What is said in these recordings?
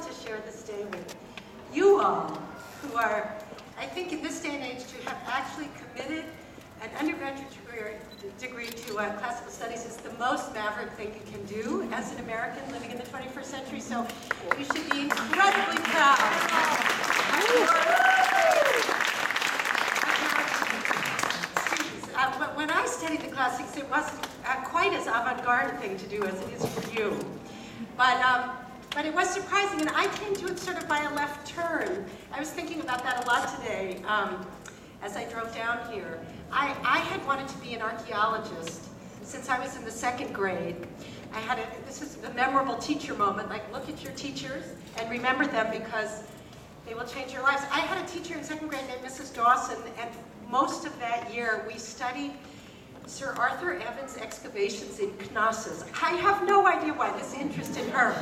to share this day with you all who are, I think in this day and age, to have actually committed an undergraduate degree, degree to uh, classical studies is the most maverick thing you can do as an American living in the 21st century, so you should be incredibly proud. Uh, when I studied the classics, it wasn't uh, quite as avant-garde a thing to do as it is for you. But, um, but it was surprising, and I came to it sort of by a left turn. I was thinking about that a lot today um, as I drove down here. I, I had wanted to be an archaeologist since I was in the second grade. I had a, this is a memorable teacher moment, like look at your teachers and remember them because they will change your lives. I had a teacher in second grade named Mrs. Dawson, and most of that year we studied Sir Arthur Evans' excavations in Knossos. I have no idea why this interested her.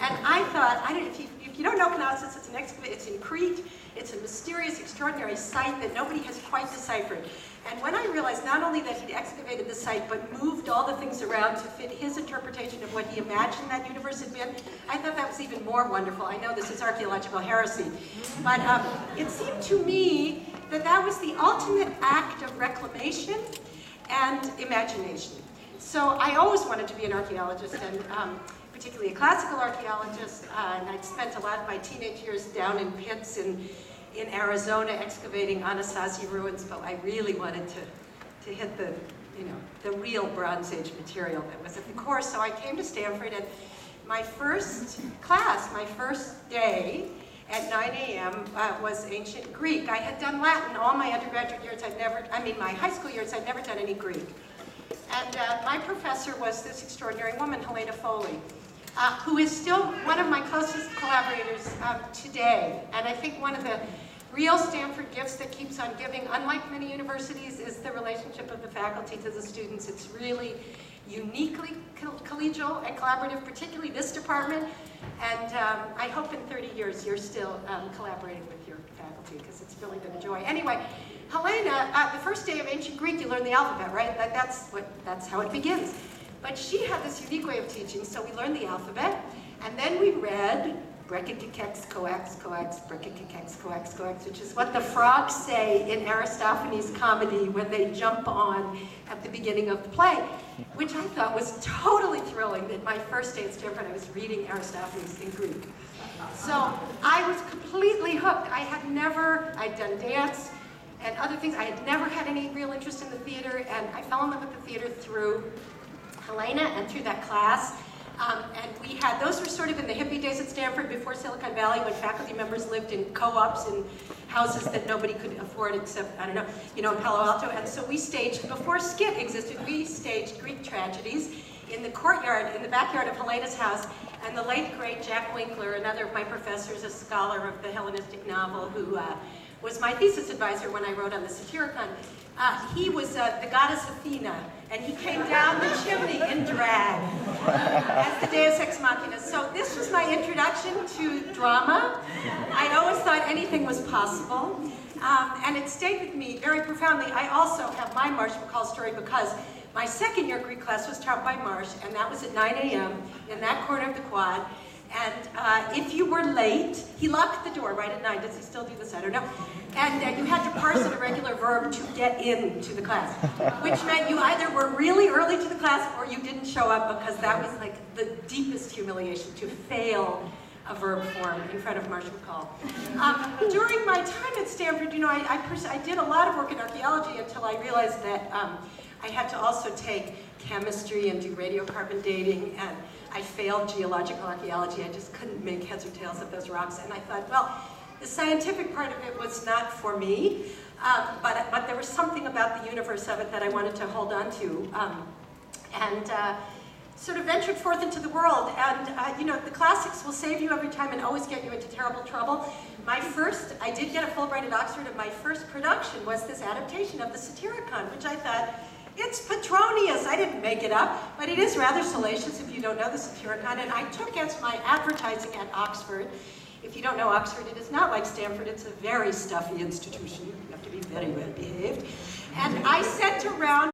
And I thought, I if, you, if you don't know Knossos, it's an excavation, it's in Crete. It's a mysterious, extraordinary site that nobody has quite deciphered. And when I realized not only that he'd excavated the site, but moved all the things around to fit his interpretation of what he imagined that universe had been, I thought that was even more wonderful. I know this is archaeological heresy. But um, it seemed to me that that was the ultimate act of reclamation and imagination. So I always wanted to be an archaeologist, and um, particularly a classical archaeologist, uh, and I'd spent a lot of my teenage years down in pits in, in Arizona excavating Anasazi ruins, but I really wanted to, to hit the, you know, the real Bronze Age material that was at the core. So I came to Stanford, and my first class, my first day, at 9 a.m. Uh, was ancient Greek. I had done Latin all my undergraduate years. I'd never, I mean, my high school years, I'd never done any Greek. And uh, my professor was this extraordinary woman, Helena Foley, uh, who is still one of my closest collaborators um, today. And I think one of the real Stanford gifts that keeps on giving, unlike many universities, is the relationship of the faculty to the students. It's really uniquely collegial and collaborative, particularly this department. And um, I hope in 30 years you're still um, collaborating with your faculty because it's really been a joy. Anyway, Helena, uh, the first day of ancient Greek, you learn the alphabet, right? That, that's, what, that's how it begins. But she had this unique way of teaching, so we learned the alphabet, and then we read Brekekekex, coax, coax, Brekekekex, coax, coax, which is what the frogs say in Aristophanes' comedy when they jump on at the beginning of the play, which I thought was totally thrilling that my first day at Stanford I was reading Aristophanes in Greek. So I was completely hooked. I had never, I'd done dance and other things. I had never had any real interest in the theater, and I fell in love with the theater through Helena and through that class. Um, and we had, those were sort of in the hippie days at Stanford before Silicon Valley when faculty members lived in co-ops and houses that nobody could afford except, I don't know, you know, in Palo Alto. And so we staged, before SCIT existed, we staged Greek tragedies in the courtyard, in the backyard of Helena's house. And the late, great Jack Winkler, another of my professors, a scholar of the Hellenistic novel, who uh, was my thesis advisor when I wrote on the Satyricon, uh, he was uh, the goddess Athena, and he came down the chimney in drag as the Deus Ex Machina. So this was my introduction to drama. I always thought anything was possible, um, and it stayed with me very profoundly. I also have my Marsh McCall story because my second year Greek class was taught by Marsh, and that was at 9 a.m. in that corner of the quad. And uh, if you were late, he locked the door right at 9. Does he still do this? I don't know. And uh, you had to parse an irregular verb to get into the class, which meant you either were really early to the class or you didn't show up because that was like the deepest humiliation to fail a verb form in front of Marshall McCall. Um, during my time at Stanford, you know, I, I, I, did a lot of work in archaeology until I realized that um, I had to also take chemistry and do radiocarbon dating, and I failed geological archaeology. I just couldn't make heads or tails of those rocks, and I thought, well, the scientific part of it was not for me, um, but, but there was something about the universe of it that I wanted to hold on to. Um, and uh, sort of ventured forth into the world. And uh, you know, the classics will save you every time and always get you into terrible trouble. My first, I did get a Fulbright at Oxford, and my first production was this adaptation of the Satyricon, which I thought, it's Petronius. I didn't make it up, but it is rather salacious if you don't know the Satyricon. And I took as my advertising at Oxford. If you don't know Oxford, it is not like Stanford. It's a very stuffy institution. You have to be very well behaved. And I sent around